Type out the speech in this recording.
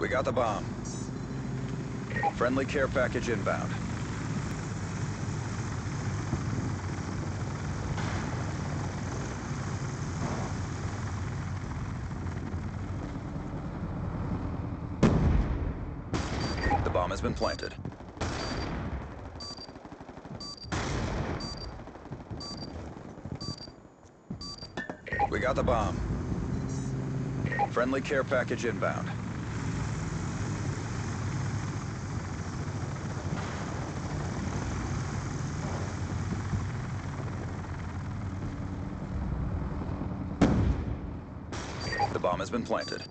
We got the bomb. Friendly care package inbound. The bomb has been planted. We got the bomb. Friendly care package inbound. The bomb has been planted.